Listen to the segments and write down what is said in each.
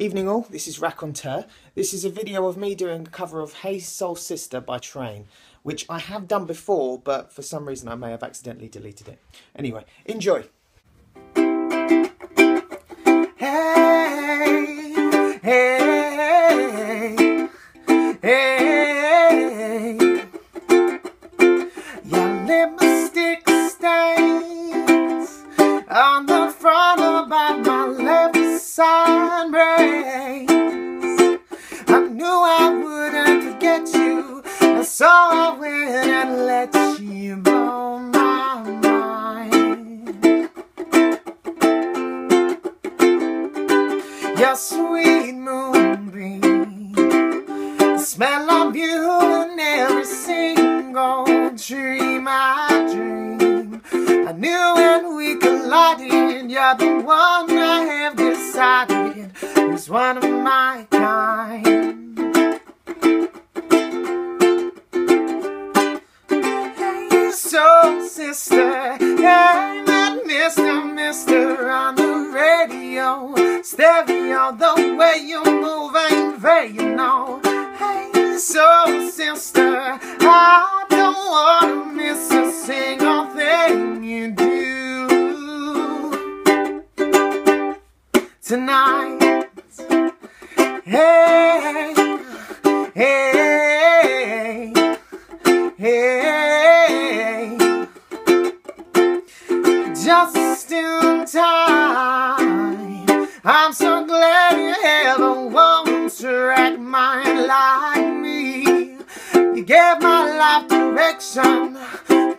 Evening all, this is Raconteur. This is a video of me doing a cover of Hey Soul Sister by Train, which I have done before, but for some reason I may have accidentally deleted it. Anyway, enjoy. Hey, hey, so I went and let you blow my mind. Your sweet moonbeam, the smell of you in every single dream I dream. I knew when we collided, you're the one I have decided was one of my kind. Soul sister, hey, that Mister, Mister on the radio, stereo, the way you move ain't very, you know. Hey, soul sister, I don't wanna miss a single thing you do tonight. Hey, just in time. I'm so glad you woman to wreck mine like me. You gave my life direction,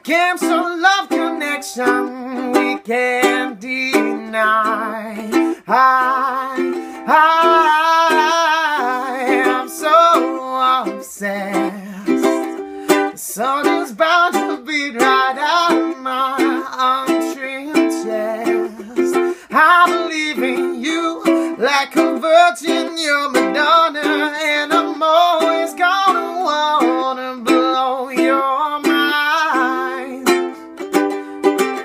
gave some love connection we can't deny. I, I am so obsessed. The sun is bound to beat right out I believe in you like a virgin, you're Madonna, and I'm always gonna wanna blow your mind.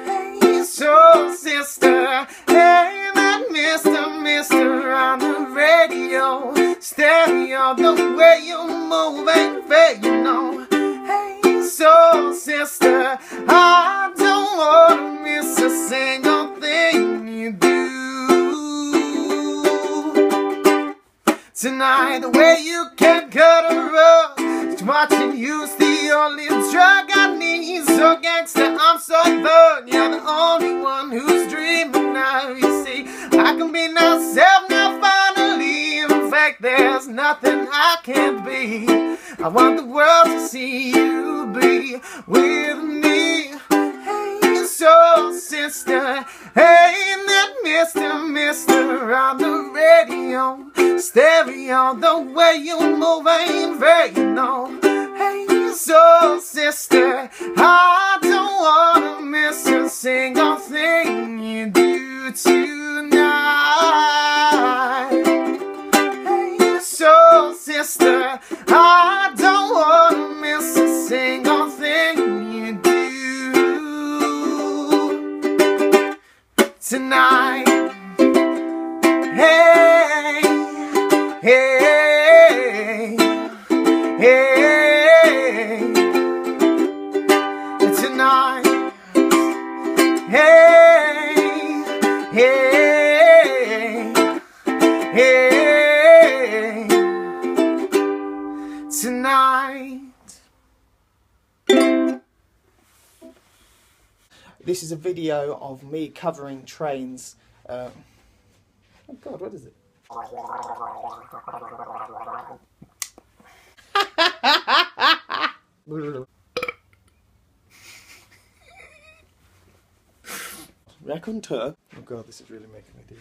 Hey, soul sister, hey, that Mister, Mister on the radio, stereo, the way you move ain't fair, you know. Hey, soul sister, I don't wanna miss a single tonight. The way you can cut a rug, watching you's the only drug I need. So gangster, I'm so thug. You're the only one who's dreaming now. You see, I can be myself now finally. In fact, there's nothing I can't be. I want the world to see you be with me. Hey, soul sister, hey, that Mister, Mister on the radio, stereo, the way you move ain't fair, you know. Hey, soul sister, I don't wanna miss a single thing you do tonight. Hey, soul sister, I don't wanna miss a single thing you do tonight. Hey, tonight. Hey, hey, hey, tonight. This is a video of me covering trains. Uh, oh God, what is it? Raconteur. Oh God, this is really making me do.